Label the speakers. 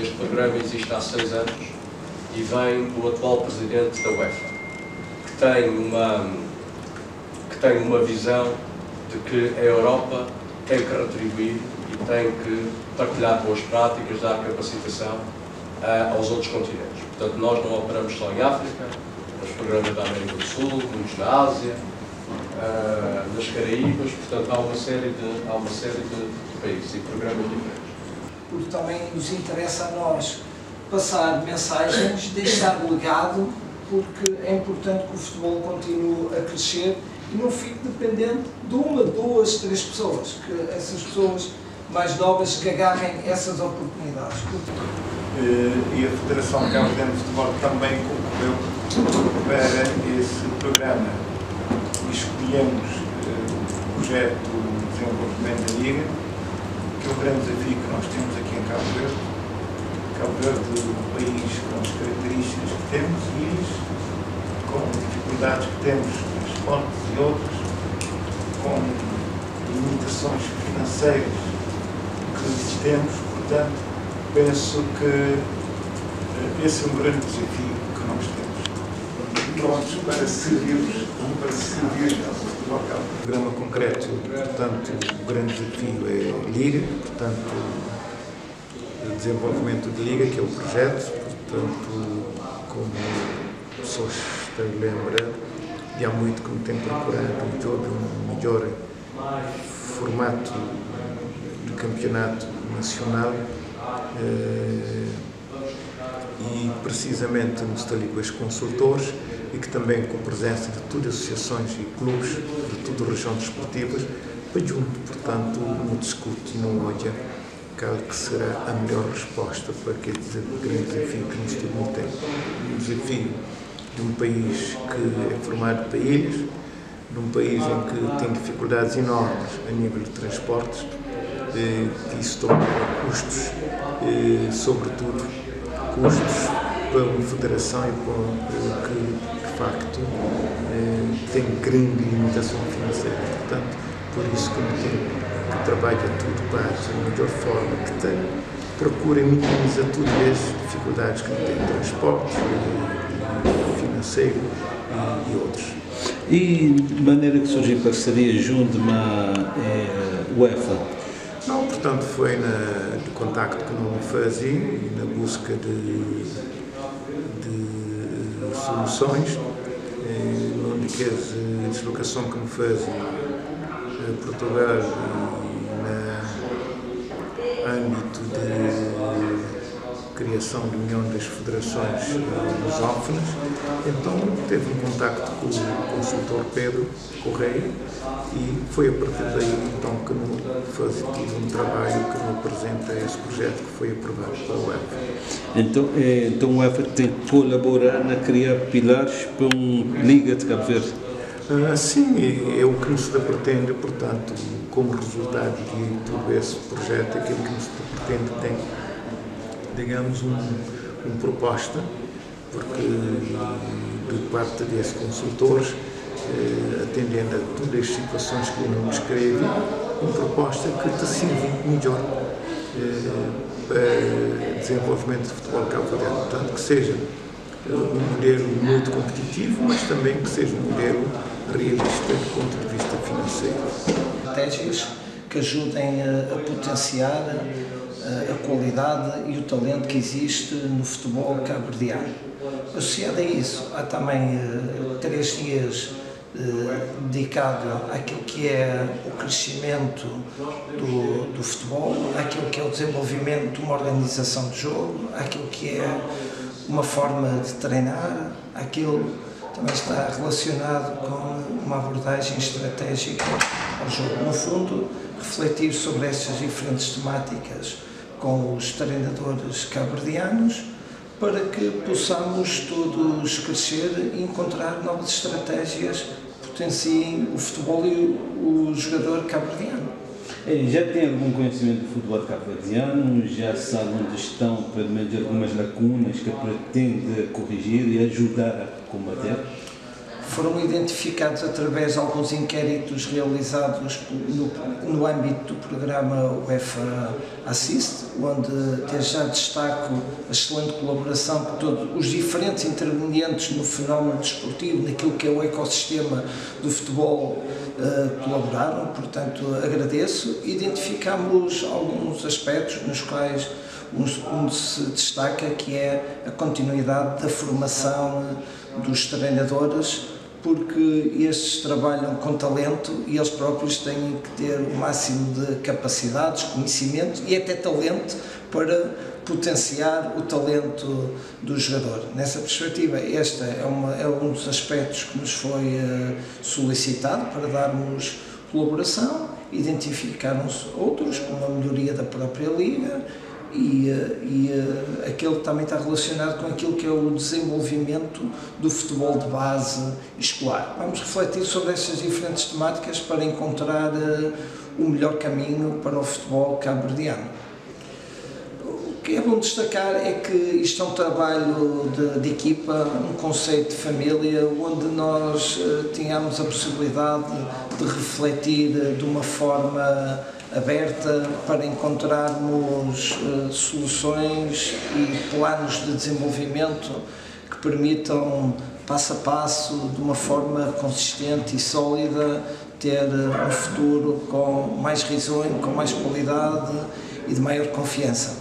Speaker 1: Este programa existe há seis anos e vem do atual presidente da UEFA, que tem uma, que tem uma visão de que a Europa tem que retribuir e tem que partilhar boas práticas, dar capacitação uh, aos outros continentes. Portanto, nós não operamos só em África, nos programas da América do Sul, muitos na Ásia, uh, nas Caraíbas, portanto, há uma série de, há uma série de países e programas diferentes.
Speaker 2: Porque também nos interessa a nós passar mensagens, deixar legado, porque é importante que o futebol continue a crescer e não fique dependente de uma, duas, três pessoas, que essas pessoas mais novas que agarrem essas oportunidades.
Speaker 3: Eh, e a Federação Cabo Verde de Futebol também concorreu para esse programa. Escolhemos eh, o projeto de desenvolvimento da Liga, que é o grande desafio que nós temos aqui em Cabo Verde. É um país com as características que temos e com dificuldades que temos nas pontes e outras, com limitações financeiras que temos, portanto, penso que eh, esse é um grande desafio que nós temos. Prontos para servir para servir o local. O programa concreto, portanto, o grande desafio é Liga, portanto, desenvolvimento de Liga, que é o projeto, portanto, como pessoas lembra, e há muito que me tem procurado todo um melhor formato de campeonato nacional eh, e precisamente no ali com os consultores e que também com presença de todas as associações e clubes de todas as regiões desportivas, para junto, portanto, no discute e no olha que será a melhor resposta para aquele grande desafio que nos submetemos. Um desafio de um país que é formado para ilhas, de um país em que tem dificuldades enormes a nível de transportes, eh, que isso torna custos, eh, sobretudo custos para uma federação e para que, de facto, eh, tem grande limitação financeira. Portanto, por isso que tem que trabalha tudo para a melhor forma que tem, procura minimizar todas as dificuldades que tem, transporte, financeiro e, e outros.
Speaker 4: E de maneira que surgiu parceria junto à é, UEFA?
Speaker 3: Não, portanto, foi na, de contacto que não fazia e na busca de, de soluções, eh, onde que a deslocação que me fazia a Portugal e na âmbito de criação de união das federações lusófonas. Então teve um contacto com o consultor Pedro Correia e foi a partir daí então que faz, tive um trabalho que me apresenta esse projeto que foi aprovado pela UEFA.
Speaker 4: Então, é, então a UEFA tem que colaborar na criar pilares para uma Liga de Cabo Verde?
Speaker 3: Ah, sim, é o que nos pretende, portanto, como resultado de todo esse projeto, aquilo que nos pretende tem digamos, um, uma proposta, porque de parte desses consultores, eh, atendendo a todas as situações que ele não descreve, uma proposta que te sirva melhor eh, para desenvolvimento de futebol cabo-verdiano. Portanto, que seja um modelo muito competitivo, mas também que seja um modelo realista do ponto de vista financeiro.
Speaker 2: Estratégias que ajudem a potenciar a qualidade e o talento que existe no futebol cabo-verdiano. Associado a isso, há também uh, três dias uh, dedicado àquilo que é o crescimento do, do futebol, àquilo que é o desenvolvimento de uma organização de jogo, àquilo que é uma forma de treinar, aquilo também está relacionado com uma abordagem estratégica ao jogo. No fundo, refletir sobre essas diferentes temáticas com os treinadores cabo-verdianos para que possamos todos crescer e encontrar novas estratégias que potenciem o futebol e o, jogador cabo-verdiano.
Speaker 4: É, já tem algum conhecimento do futebol cabo-verdiano? Já sabe onde estão, pelo menos, algumas lacunas que pretende corrigir e ajudar a combater?
Speaker 2: Foram identificados através de alguns inquéritos realizados no, no âmbito do programa UEFA Assist, onde desde já destaco a excelente colaboração por todos os diferentes intervenientes no fenómeno desportivo, naquilo que é o ecossistema do futebol, uh, colaboraram, portanto agradeço. Identificamos alguns aspectos nos quais um, se destaca que é a continuidade da formação dos treinadores porque estes trabalham com talento e eles próprios têm que ter o máximo de capacidades, conhecimento e até talento para potenciar o talento do jogador. Nessa perspectiva, este é, uma, é um dos aspectos que nos foi uh, solicitado para darmos colaboração, identificaram-se outros, como a melhoria da própria liga, e, eh, e uh, aquele também está relacionado com aquilo que é o desenvolvimento do futebol de base escolar. Vamos refletir sobre estas diferentes temáticas para encontrar uh, o melhor caminho para o futebol cabo-verdiano. O que é bom destacar é que isto é um trabalho de, de equipa, um conceito de família, onde nós tínhamos a possibilidade de refletir de uma forma aberta para encontrarmos uh, soluções e planos de desenvolvimento que permitam, passo a passo, de uma forma consistente e sólida, ter uh, um futuro com mais risonho, com mais qualidade e de maior confiança.